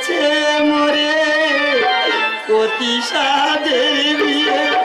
গেছে মরে অতি সাদের বিয়ে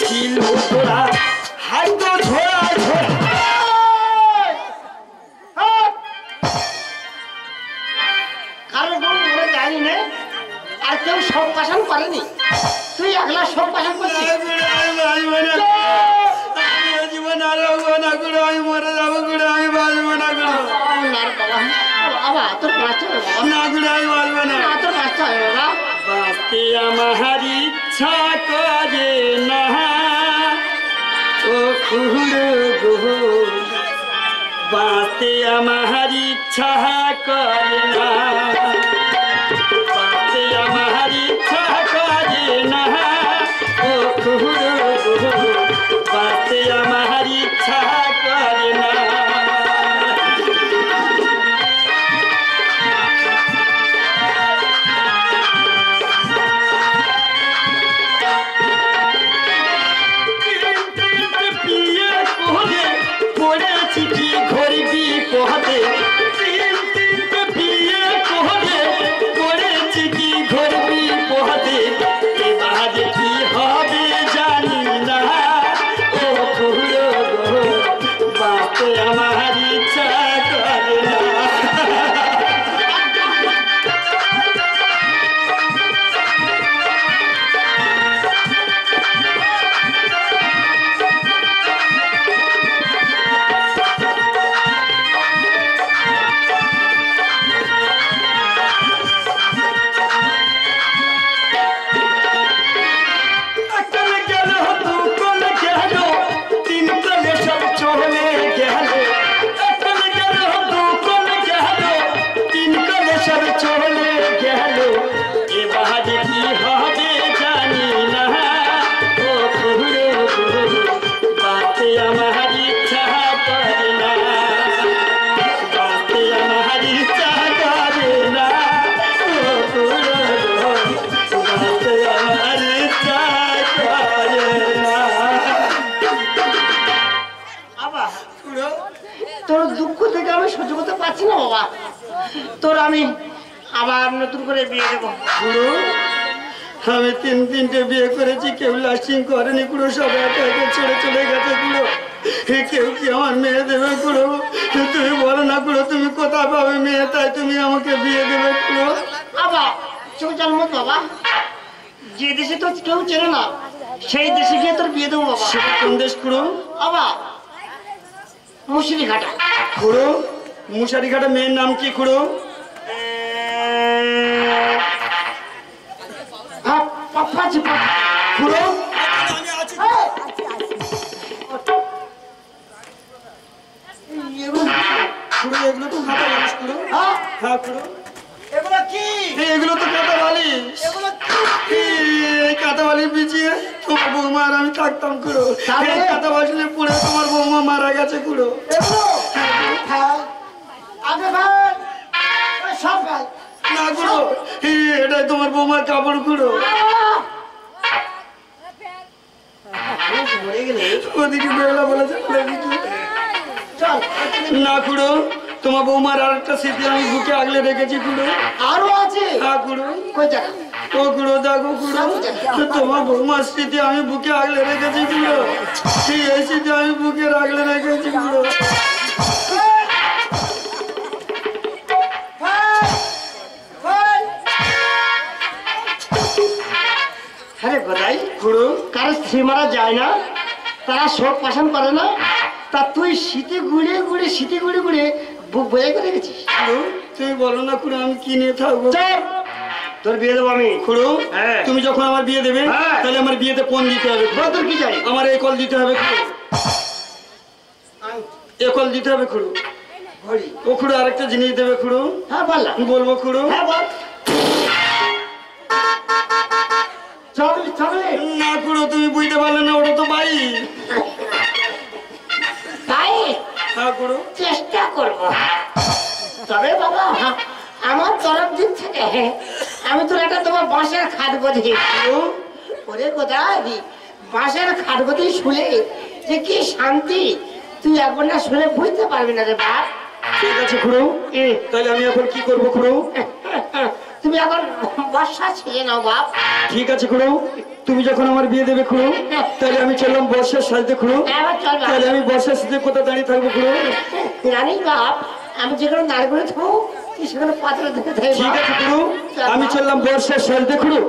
ছিল তোরা হাইতো ঝোড়া ঝোড়া কারও কোনো মনে যায়নি নে আর কেউ সব পাশান করেনি তুই একলা সব পাশান করছিস? জীবন আর ইচ্ছা করে না ও কুহুড়ো গো বাঁচতে আমার ইচ্ছা করে না আমি আবার নতুন করে বিয়ে দেবো। গুরু আমি তিন তিনটে বিয়ে করেছি কেউ লাস্টিং করেনি পুরো সব একে একে ছেড়ে চলে গেছে হে কেউ কি আমার মেয়ে দেবে গুরু? তুমি বলো না গুরু তুমি কোথায় পাবে মেয়ে? তাই তুমি আমাকে বিয়ে দেবে গুরু। বাবা চোখ জন্ম বাবা যে দেশে তো কেউ চেনে না সেই দেশে গিয়ে তোর বিয়ে দেবো বাবা। সেটা কোন দেশ গুরু? বাবা মুসুরি ঘাটা খুড়ো মুশারি ঘাটা মেয়ের নাম কি খুড়ো খুড়ো খুড়ো এগুলো তো হাতা বালিশ খুড়ো হ্যাঁ খুড়ো এগুলো কি? এগুলো তো বালিশ। এগুলো বালিশ বিছিয়ে তোমার বৌমা আর আমি থাকতাম তাহলে? এই কাঁথা বালিশে পুড়ে তোমার বৌমা মারা গেছে এগুলো? হ্যাঁ সব ভাই না খুড়ো এটাই তোমার বৌমার কাপড় না খুড়ো। তোমার বৌমার আর একটা স্মৃতি আমি বুকে আগলে রেখেছি খুড়ো। আরও আছে? হ্যাঁ খুড়ো। ও খুড়ো দেখো খুড়ো। তোমার বৌমার স্মৃতি আমি বুকে আগলে রেখেছি খুড়ো। এই স্মৃতি আমি বুকে আগলে রেখেছি খুড়ো। খুড়ো কারও স্ত্রী মারা যায় না তারা শোক পাশন করে না তা তুই শীতে গুড়ে গুড়ে শীতে গুড়ে গুড়ে বুক বয়ে করে গেছিস? তুমি বলো না খুড়ো আমি কি নিয়ে থাকব? তোর বিয়ে দেবো আমি। খুড়ো হ্যাঁ। তুমি যখন আমার বিয়ে দেবে হ্যাঁ। তাহলে আমার বিয়েতে পণ দিতে হবে। তোর কি চাই? আমার এই কল দিতে হবে খুড়ো। এ কল দিতে হবে খুড়ো। ও খুড়ো আরেকটা জিনিস দেবে খুড়ো। হ্যাঁ বললাম বলব খুড়ো। হ্যাঁ বল। চল না খুড়ো তুমি বুঝতে পারলে না ওটা তো বাড়ি। তাই? হ্যাঁ খুড়ো চেষ্টা করব। তবে বাবা আমার তরফ দিক থেকে আমি তোর একটা তোমার বাঁশের খাট বধি। ওরে কোথায় বাঁশের খাট বধি শুলে যে কি শান্তি। তুই একবার না শুনে বুঝতে পারবি না রে বাপ। ঠিক আছে খুড়ো। তাহলে আমি এখন কি করব খুড়ো? তুমি আমার বর্ষা ছেড়ে নাও বাপ। ঠিক আছে খুড়ো তুমি যখন আমার বিয়ে দেবে খুড়ো তাহলে আমি চললাম বর্ষার সাজতে খুড়ো। বাপ। তাহলে আমি বর্ষার সাথে কোথাও দাঁড়িয়ে থাকব খুড়ো? জানিস বাপ আমি যেখানে দাঁড় করে থাকব সেখানে পাত্র ধরে ঠিক। আছে খুড়ো আমি চললাম বর্ষার সাজতে খুড়ো।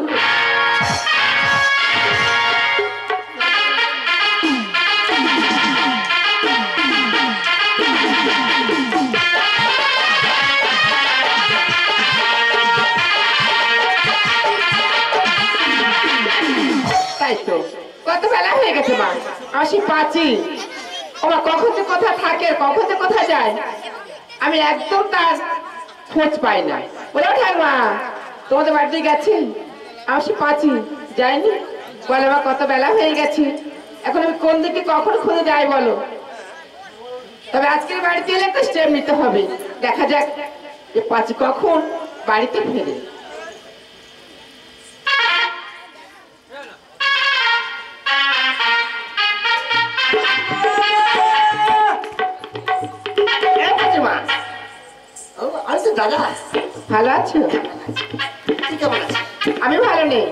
তাই তো কত বেলা হয়ে গেছে মা? আসি পাচ্ছি ওমা, কখন যে কোথা থাকে, কখন যে কোথা যায়? আমি একদম তার খোঁজ পাই না। বলে ওঠার মা, তোমাদের বাড়িতে গেছি। আসি পাচ্ছি যাইনি? বলে, মা, কত বেলা হয়ে গেছে? এখন আমি কোন দিকে কখন খুঁজে যাই বলো? তবে আজকের বাড়িতে এলে একটা স্টেপ নিতে হবে। দেখা যাক যে পাঁচি কখন বাড়িতে ফেরে। দাদা? ভালো আছো? তুই কেমন আছিস আমি ভালো নেই।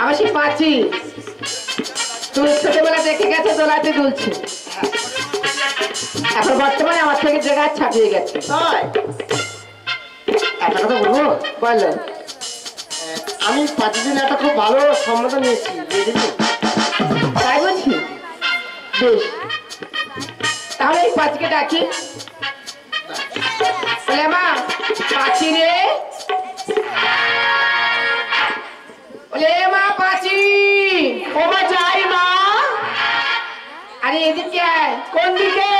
আমার সেই পাঁচি। তুমি ছোটবেলা দেখে গেছে দোলাতে দুলছে। এখন বর্তমানে আমার থেকে জায়গা ছাপিয়ে গেছে। একটা কথা বলব? বলো। আমি পাঁচ দিন একটা খুব ভালো সম্মত নিয়েছি তাই বলছি? বেশ। তাহলে এই পাঁচকে ডাকি। বলে মা রে। বলে মা পাঁচি। যাই মা? আরে এদিকে আয়। কোন দিকে?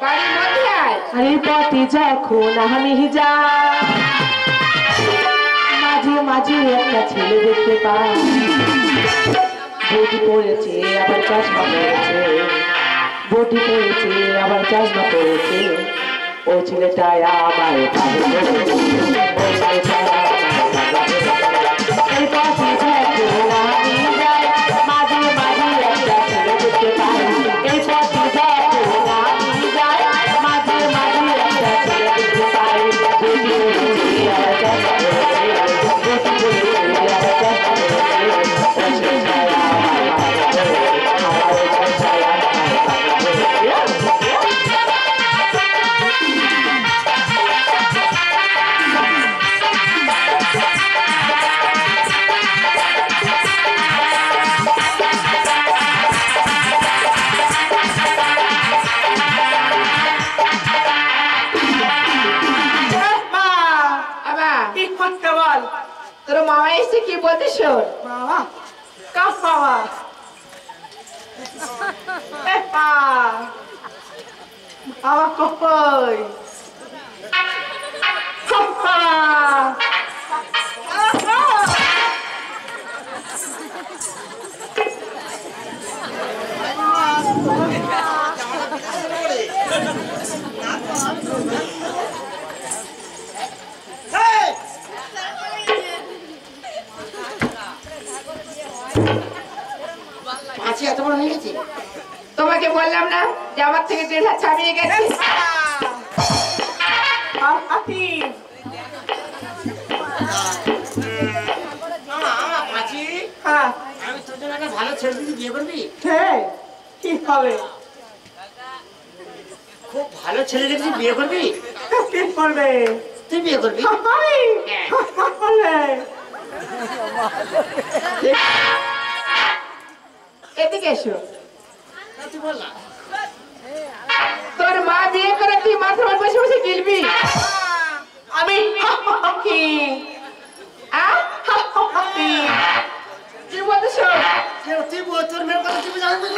বাড়ির মধ্যে আয়। আরে পথে যখন আমি যাই মাঝে মাঝে একটা ছেলে দেখতে পাই। বটি পড়েছে আবার চশমা পড়েছে। বটি পড়েছে আবার চশমা পড়েছে। ওই ছেলেটা আমার পাগল মামা এসে কি বলতে শোন বাবা কাপ বড় হয়ে গেছে। তোমাকে বললাম না যে আমার থেকে দেড় হাত ছাড়িয়ে গেছে। হ্যাঁ। আমি তোর জন্য একটা ভালো ছেলে দিদি বিয়ে করবি? হ্যাঁ কি হবে? খুব ভালো ছেলে দেখছি বিয়ে করবি? কি করবে? তুই বিয়ে করবি? হ্যাঁ। করবে দেখ, এদিকে এসো। তোর মা বিয়ে করে তুই মাথার উপর বসে বসে গিলবি। আমি তুই বল তোর মেয়ের কথা তুমি জানবি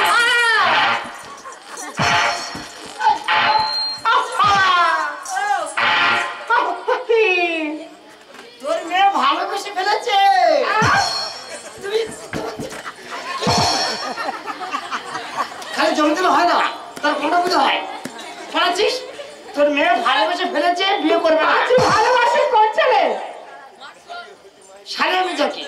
খালি হয় না। তার কোনটা বুঝে হয়। ফেলেছিস তোর মেয়ে ভালোবেসে ফেলেছে বিয়ে করবে না। তুই ভালোবাসি কোন ছেলে? সারে আমি যাকে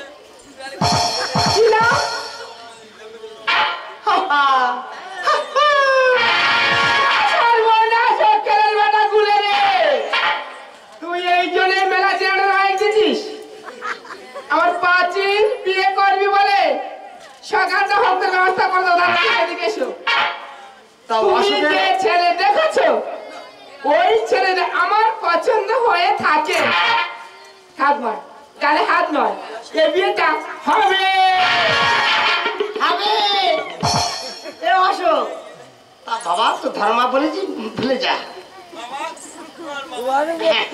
আমার পাঁচিল বিয়ে করবি বলে সকালটা ব্যবস্থা করে দাদা এদিকে এসো। তাও ছেলে দেখেছ ওই ছেলেটা আমার পছন্দ হয়ে থাকে। হাত নয় গালে হাত নয় এ বিয়েটা হবে। হবে। এ অশো তা বাবা তো ধর্মা বলেছি ভুলে যা। হ্যাঁ।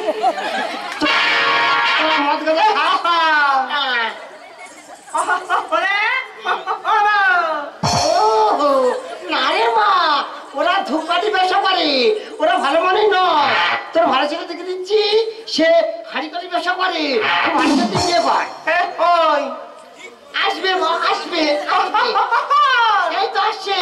তোমার গেলে হা হা। ওহো, না মা। ওরা ধূপকাঠি ব্যবসা করে ওরা ভালো মানে নয়। তোর ভালো ছেলে দেখে দিচ্ছি সে হাড়ি কাঠি ব্যবসা করে বিয়ে ওই। আসবে মা আসবে আসবে। এই তো আসছে।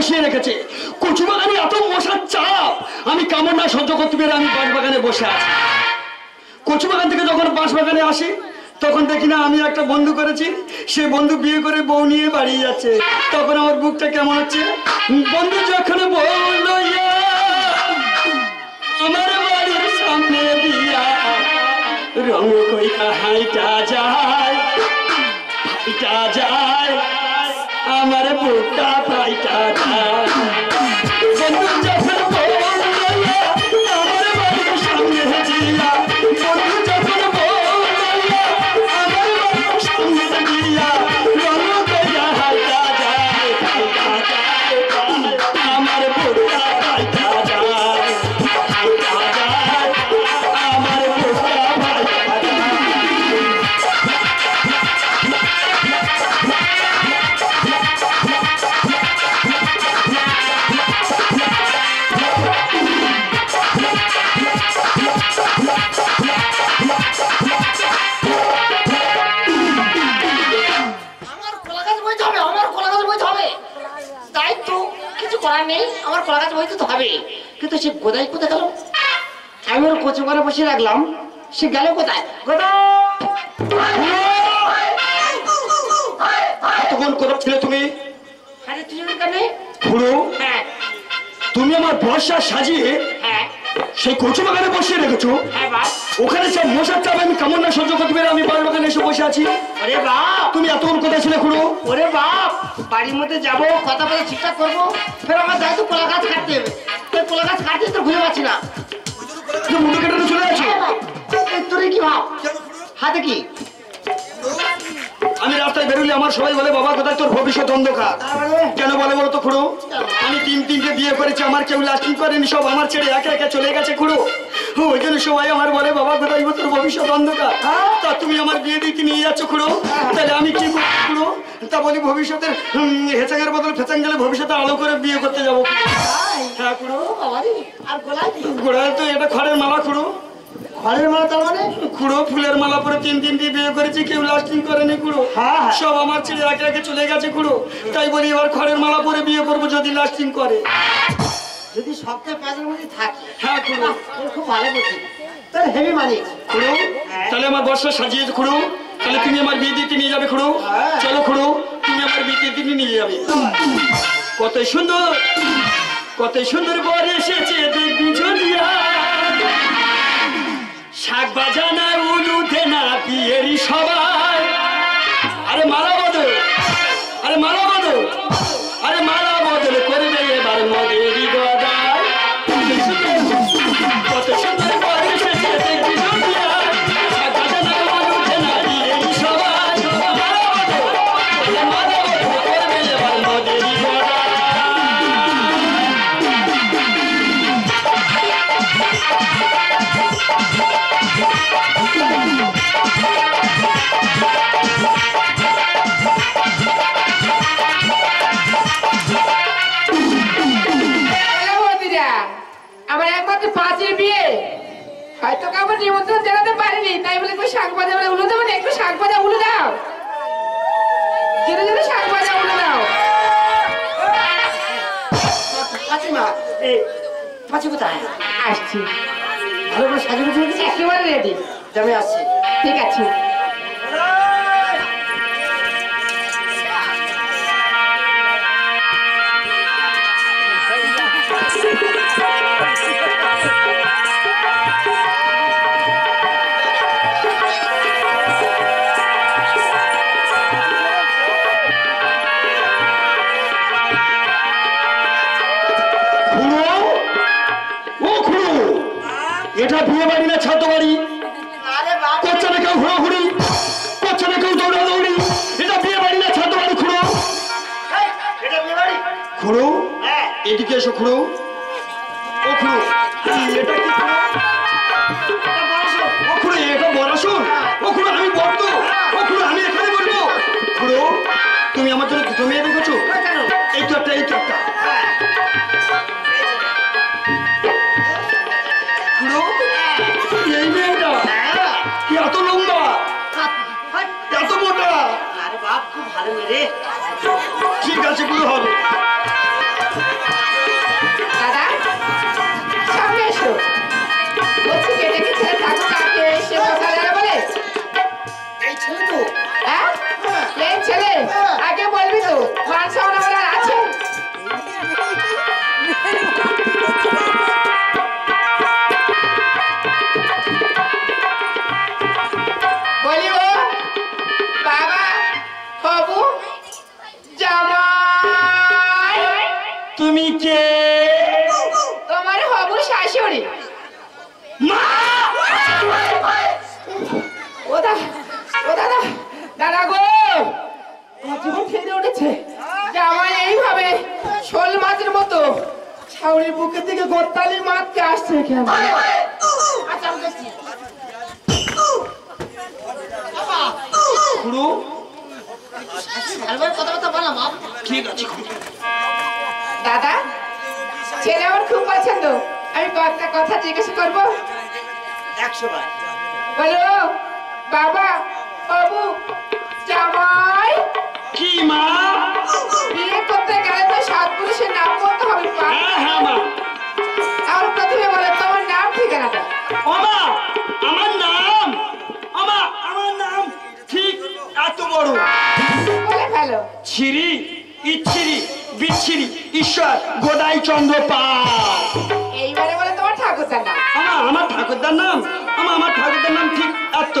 বসিয়ে রেখেছে। কচু বাগানে এত মশার চাপ। আমি কামড় না সহ্য করতে পেরে আমি বাঁশ বাগানে বসে আছি। কচু বাগান থেকে যখন বাঁশ বাগানে আসি, তখন দেখি না আমি একটা বন্ধু করেছি। সে বন্ধু বিয়ে করে বউ নিয়ে বাড়ি যাচ্ছে। তখন আমার বুকটা কেমন হচ্ছে? বন্ধু যখন বউ আমার বাড়ির সামনে দিয়া রঙ কইটা হাইটা যায় ফাইটা যায়। আমার বুকটা ফাইটা বইতে তো হবে কিন্তু সে গোদাই কোথায় গেল? আমি ওর কচু করে বসে রাখলাম। সে গেল কোথায়? গোদাই তখন কোথাও ছিল তুমি? আরে তুই কেনে খুড়ো? হ্যাঁ। তুমি আমার বর্ষা সাজিয়ে হ্যাঁ। সেই কচু বাগানে বসিয়ে রেখেছো? হ্যাঁ ওখানে সব মশার চাপ আমি কেমন না সহ্য করতে পেরে আমি বাড়ির বাগানে এসে বসে আছি। ওরে বাপ। তুমি এতক্ষণ কোথায় ছিলে খুড়ো? ওরে বাপ বাড়ির মধ্যে যাব কথা বলে ঠিকঠাক করব ফের আমার তো কলা গাছ কাটতে হবে তোর কলা গাছ কাটতে তো খুঁজে পাচ্ছি না। তুমি মুখে কেটে চলে আছো হ্যাঁ তোরে কি ভাব? হাতে কি? রাস্তায় বেরোলে আমার সবাই বলে বাবা কোথায় তোর ভবিষ্যৎ অন্ধকার? কেন বলে বলো তো খুড়ো? আমি তিন তিনটে বিয়ে করেছি আমার কেউ লাস্টিং করেনি সব আমার ছেড়ে একা একা চলে গেছে খুড়ো। ওই জন্য সবাই আমার বলে বাবা কোথায় তোর ভবিষ্যৎ অন্ধকার? তা তুমি আমার বিয়ে দিতে নিয়ে যাচ্ছ খুড়ো? তাহলে আমি কি করব খুড়ো? তা বলি ভবিষ্যতের হেঁচাঙের বদল ফেচাং গেলে ভবিষ্যতে আলো করে বিয়ে করতে যাব। হ্যাঁ খুড়ো। আর গোড়ায় তো এটা খড়ের মালা খুড়ো। ঘরের মালা তার মানে? খুড়ো ফুলের মালা পরে তিন তিন দিয়ে বিয়ে করেছি কেউ লাস্টিং করেনি খুড়ো। হ্যাঁ, হ্যাঁ। সব আমার ছেলে একে একে চলে গেছে খুড়ো। তাই বলি এবার খড়ের মালা পরে বিয়ে করব যদি লাস্টিং করে। যদি সপ্তাহে মধ্যে থাকি হ্যাঁ খুড়ো। খুব ভালো তোর হেভি মানি খুড়ো তাহলে আমার বর্ষা সাজিয়ে খুড়ো। তাহলে তুমি আমার বিয়ে দিতে নিয়ে যাবে খুড়ো। হ্যাঁ। চলো খুড়ো তুমি আমার বিয়ে দিতে নিয়ে যাবে। কত সুন্দর কত সুন্দর বর এসেছে দেখবি ঝুলিয়া। শাক বাজানা উলুতে না বিয়েরই সবাই। হয়তো আমার নিমন্ত্রণ জানাতে পারিনি তাই বলে তুই শাক ভাজা বলে উলো দেবো না? একটু শাক ভাজা উলো দাও। জেনে জেনে শাক ভাজা উলো দাও। পাঁচি মা এই পাঁচি কোথায়? আসছি। ভালো করে সাজু গুছিয়ে একেবারে রেডি আমি আসছি। ঠিক আছে। এদিকে এসো খুড়ো ও খুড়ো এই, এটা কি খুড়ো? ঠিক আছে দাদা ছেলে আমার খুব পছন্দ। আমি কয়েকটা কথা জিজ্ঞাসা করব। একশো বার। বলো বাবা বাবু জামাই। কি মা? বিয়ে করতে গেলে তো সাত পুরুষের নাম বলতে হবে হ্যাঁ হ্যাঁ মা। আর প্রথমে বলে তোমার নাম ঠিকানাটা ওমা আমার নাম? ওমা আমার নাম ঠিক এত বড়। বলে ফেলো। ছিরি ইচ্ছিরি বিচ্ছিরি ঈশ্বর গোদাই চন্দ্র পা এইবারে বলে তোমার ঠাকুরদার নাম। আমা আমার ঠাকুরদার নাম? আমা আমার ঠাকুরদার নাম ঠিক এত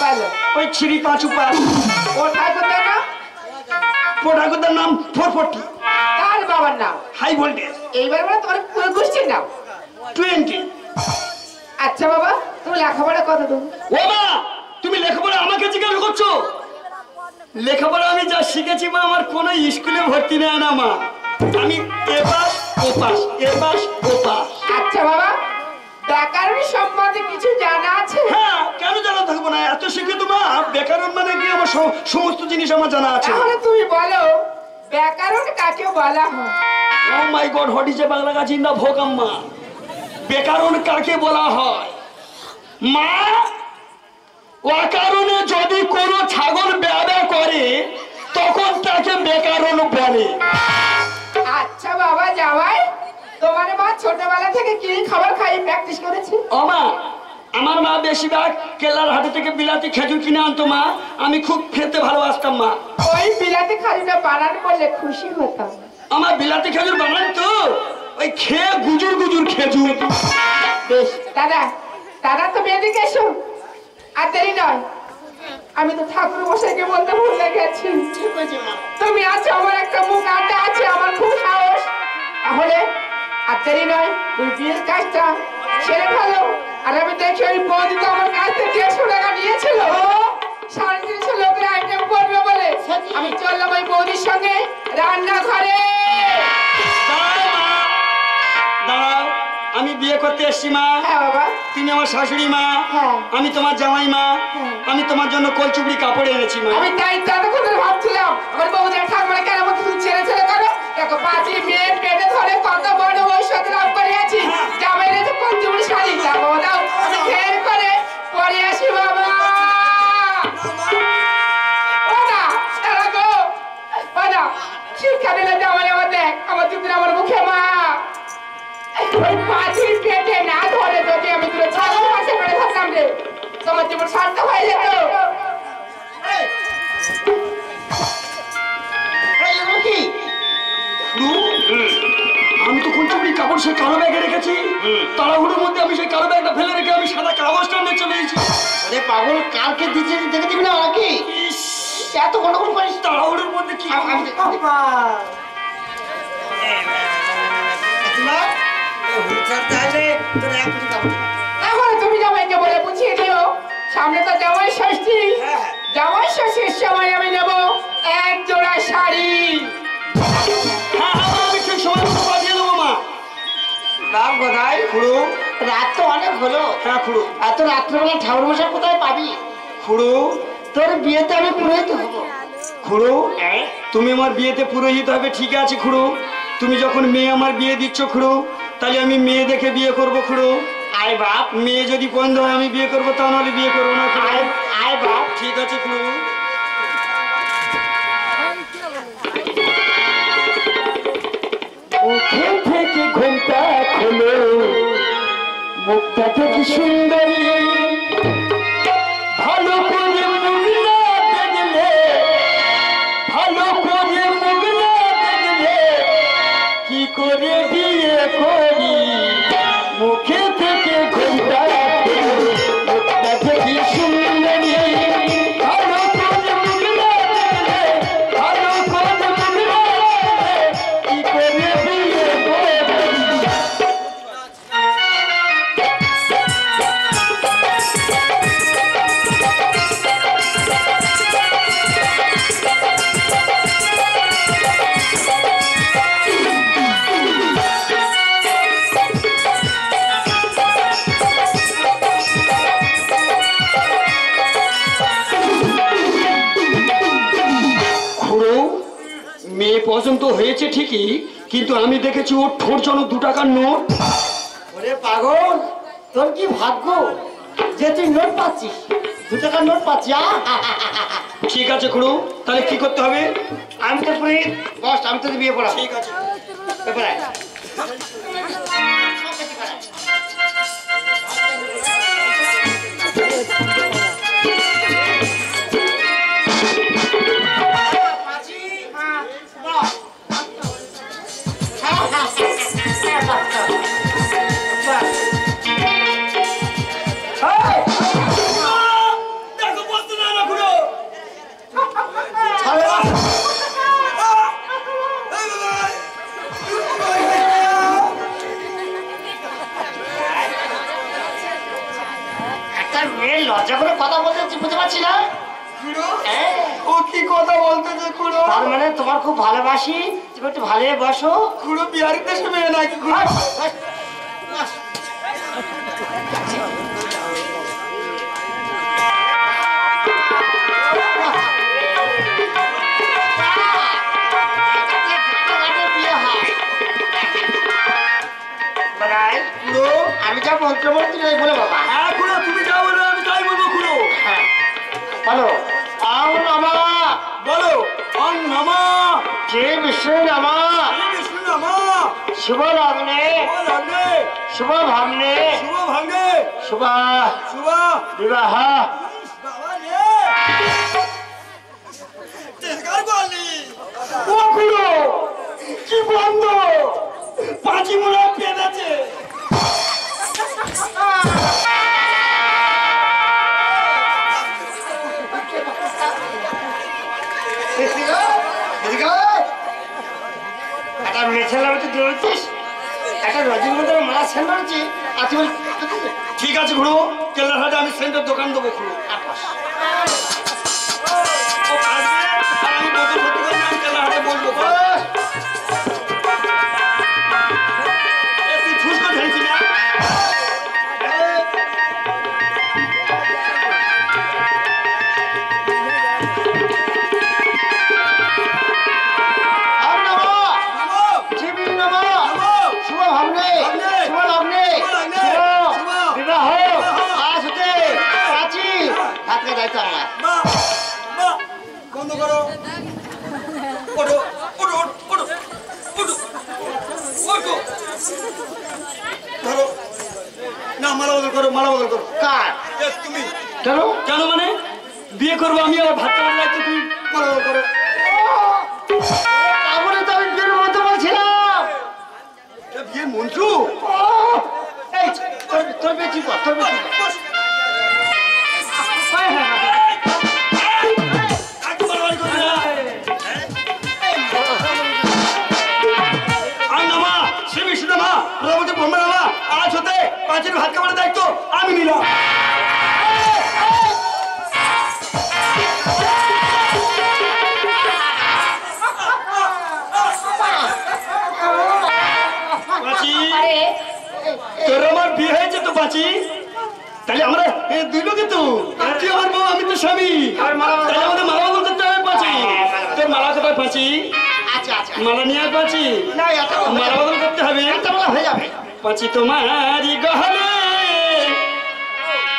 বলো। ওই ছিরি পাঁচু পা ও ঠাকুরদার নাম? ও ঠাকুরদার নাম ফোর ফোরটি তার বাবার নাম? High voltage. এইবার বলে তোমার পুরো গোষ্ঠীর নাম? টোয়েন্টি আচ্ছা বাবা তুমি লেখাপড়া কত তুমি ও মা তুমি লেখাপড়া আমাকে জিজ্ঞাসা করছ? লেখাপড়া আমি যা শিখেছি মা আমার কোনো স্কুলে ভর্তি নেয় না মা। আমি এ পাস ও পাস এ পাস ও পাস আচ্ছা বাবা ব্যাকরণ সম্বন্ধে কিছু জানা আছে? হ্যাঁ কেন জানা থাকব না? এত শিক্ষিত মা ব্যাকরণ মানে কি? আমার সমস্ত জিনিস আমার জানা আছে। তাহলে তুমি বলো ব্যাকরণ কাকে বলা হয়? ও my god what is a Bangla gach in the ভোকাম্মা বেকারণ কাকে বলা হয়। মা অকারণে যদি কোনো ছাগল ব্যাবা করে তখন তাকে বেকারণ বলে। আচ্ছা বাবা জামাই তোমার মা ছোটবেলা থেকে কি খাবার খাই প্র্যাকটিস করেছে? আমা আমার মা বেশিরভাগ কেল্লার হাটে থেকে বিলাতি খেজুর কিনে আনতো মা। আমি খুব খেতে ভালোবাসতাম মা। ওই বিলাতি খালিটা বানান বললে খুশি হতাম। আমার বিলাতি খেজুর বানান তো। ওই খেয়ে গুজুর গুজুর খেজুর। বেশ দাদা দাদা তুমি এদিকে এসো আর দেরি নয়। আমি তো ঠাকুর মশাইকে বলতে ভুলে গেছি। তুমি আছো আমার একটা মুখ আড্ডা আছে আমার খুব সাহস। তাহলে আর দেরি নয় তুই বিয়ের কাজটা ছেড়ে ফেলো। আর আমি দেখি ওই বৌদি তো আমার কাছ থেকে দেড়শো টাকা নিয়েছিল। সাড়ে তিনশো লোকের আইটেম করবে বলে। আমি চললাম ওই বৌদির সঙ্গে রান্নাঘরে। দাঁড়াও আমি বিয়ে করতে এসছি মা। হ্যাঁ বাবা। তুমি আমার শাশুড়ি মা। হ্যাঁ। আমি তোমার জামাই মা। হ্যাঁ। আমি তোমার জন্য কলচুপড়ি কাপড় এনেছি মা। আমি তাই ততক্ষণ ভাবছিলাম আমার বৌদি আর ঠাকুমার কেন আমাকে শুধু ছেড়ে ছেড়ে করো? দেখো পাঁচি মেয়ে পেটে ধরে কত বড় ঐশ্বর্য লাভ করে আছি। জামাই রেখে পঞ্চমুড়ি শাড়ি। যাব দাও আমি ফের করে পরে আসি বাবা। দেখ দুদিন আমার মুখে মা। না ধরে যদি আমি দুটো ছাগল পাশে করে থাকতাম রে তোমার জীবন শান্ত হয়ে যেত এই, এগুলো কি আমি তো কলচুপড়ি কাপড় সেই কালো ব্যাগে রেখেছি তাড়াহুড়োর মধ্যে আমি সেই কালো ব্যাগটা ফেলে রেখে আমি সাদা কাগজটা নিয়ে চলে এসেছি আরে পাগল কালকে দিচ্ছে দেখে দিবি না নাকি এত গন্ডগোল করিস তাড়াহুড়োর মধ্যে কি আমি- রাত্রেবেলা ঠাকুর কোথায় পাবি তোর বিয়েতে আমি পুরোহিত তুমি আমার বিয়েতে পুরোহিত হবে, ঠিক আছে খুড়ো? তুমি যখন মেয়ে, আমার বিয়ে দিচ্ছ খুড়ো? তাহলে আমি মেয়ে দেখে বিয়ে করব খুড়ো। আয় বাপ। মেয়ে যদি বন্ধ হয় আমি বিয়ে করব তা নাহলে বিয়ে করব না আয় আয় বাপ। ঠিক আছে খুড়ো। থেকে ঘুমটা খোলো। মুখটা কি সুন্দরী মেয়ে পছন্দ হয়েছে ঠিকই কিন্তু আমি দেখেছি ওর ঠোঁট যেন দু টাকার নোট। ওরে পাগল তোর কি ভাগ্য? যে তুই নোট পাচ্ছিস দু টাকার নোট পাচ্ছি? ঠিক আছে খুড়ু তাহলে কি করতে হবে? আমি তো পুরোহিত বস আমি তো বিয়ে পড়া ঠিক আছে। ব্যাপারে বুঝতে পারছি না? হ্যাঁ? ও কি কথা বলতেছে খুড়ো? তার মানে তোমার খুব ভালোবাসি। তুমি একটু ভালো বসো। খুড়ো বিহারি দেশে মেয়ে নাকি খুড়ো? খুড়ো? আমি যা বলতে বলতে তুই ওই বলে বাবা। হ্যাঁ খুড়ো তুমি যা বলো আমি তাই বলব খুড়ো। হ্যাঁ। বলো আম নামা বলো অং নমা। যে বিষ্ণু নামা? বিষ্ণু নমা? শুভ লগ্নে শুভ লগ্নে শুভ ভাগ্নে শুভ শুভা বিবাহ। কি বন্ধ? পাঁচি মোড়া পেঁধেছে। একটা মেছেলা মতো দৌড়ছিস একটা রজনীগন্ধার মালা সেন্ড করেছি, আর ঠিক আছে ঘুরো কেল্লারহাটে আমি সেন্টার দোকান দেবো আর আমি বোতল করে আমি বলব মালা বদল করো মালা বদল করো? কার তুমি। কেন? কেন মানে? বিয়ে করব আমি আবার ভাত লাগছে তুমি। মালা বদল করো তারপরে তো আমি বিয়ের মতো বলছিলাম। বিয়ের মন্ত্র? এই তোর তোর বেশি তোর বেশি ভাত খাবারের দায়িত্ব আমি নিলাম। তোর আমার বিয়ে হয়েছে তো পাঁচি? তাহলে আমরা এ, দুই লোকে তো? তুই আমার বউ আমি তো স্বামী। তাহলে আমাদের মালা বদল করতে হবে পাঁচি। তোর মালা কোথায় পাঁচি। আচ্ছা আচ্ছা। মালা নিয়ে পাঁচি। মালা বদল করতে হবে। হয়ে যাবে। পাঁচি তোমার গহনে।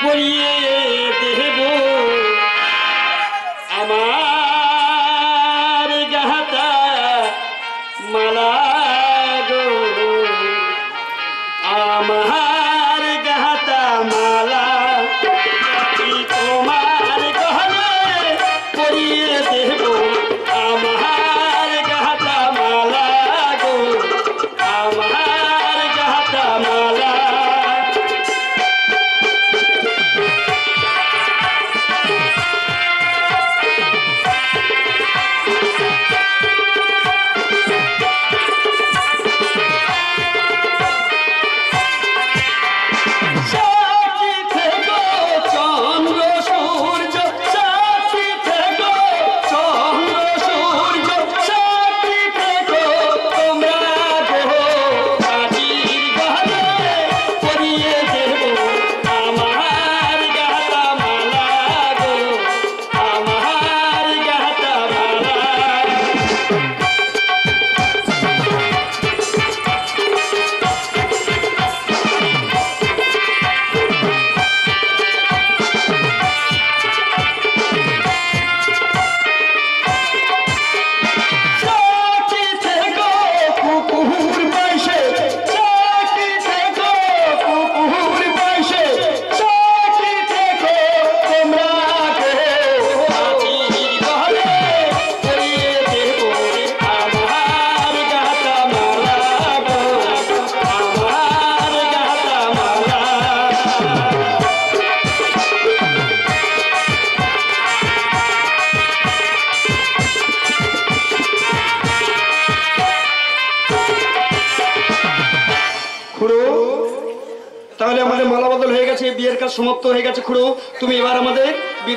পরিয়ে দেব। আমার Thank you.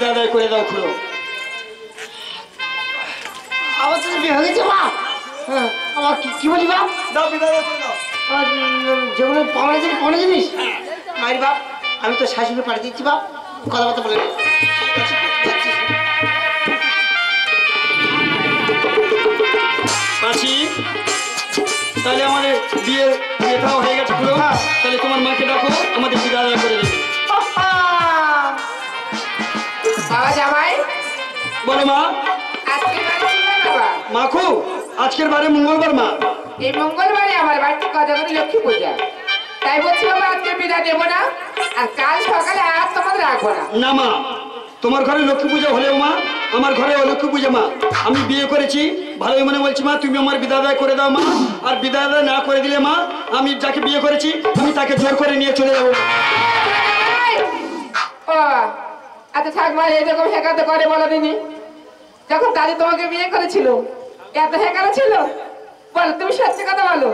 বিদায় আদায় করে দাও খুড়ো। আমার তো বিয়ে হয়ে গেছে মা। হ্যাঁ, আমার কি কি বলি বাপ দাও বিদায় আদায় করে দাও। যেগুলো পাওনা জিনিস পাওনা জিনিস? মায়ের বাপ আমি তো শাশুড়ি পাঠিয়ে দিচ্ছি বাপ। কথাবার্তা বলে তাহলে আমাদের বিয়ে বিয়েটাও হয়ে গেছে খুড়ো। তাহলে তোমার মাকে ডাকো আমাদের বিদায় করে দেবে। জামাই বলো মা। আজকে বাড়ি ছিল বাবা? মাখো আজকের বারে মঙ্গলবার মা। এই মঙ্গলবারে আমার বাড়িতে কত করে লক্ষ্মী পূজা। তাই বলছি বাবা আজকে বিদায় দেবো না আর কাল সকালে আর তোমাদের রাখব না। না মা তোমার ঘরে লক্ষ্মী পূজা হলেও মা আমার ঘরে লক্ষ্মী পূজা মা। আমি বিয়ে করেছি ভালোই মনে বলছি মা তুমি আমার বিদায় করে দাও মা। আর বিদায় না করে দিলে মা আমি যাকে বিয়ে করেছি আমি তাকে জোর করে নিয়ে চলে যাব এই! আচ্ছা থাক মা এরকম হেকাতে করে বলো দিনি। যখন দাদি তোমাকে বিয়ে করেছিল এত হেকানো ছিল? বলো তুমি সত্যি কথা বলো।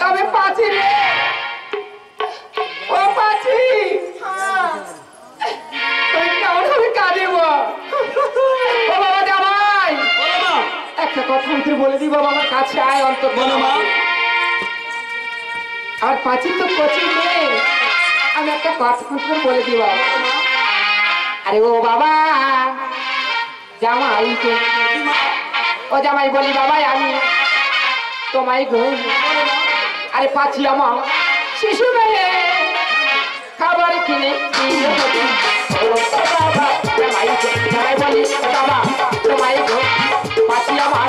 তবে পাঁচি রে ও পাঁচি তুমি কেমন হবে কাঁদিব ও বাবা জামাই। একটা কথা আমি বলে আমার কাছে আয় বলো মা। আর পাঁচিল তো কচি মেয়ে আমি একটা কথা বলে দিই বাবা আরে ও বাবা, জামাই ও জামাই বলি বাবা আমি তোমায় গো আরে পাচ্ছি আমার শিশু মেয়ে, খাবার কিনে জামাই বলি, বাবা, তোমায় গো পাচ্ছি আমার